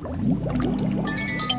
Música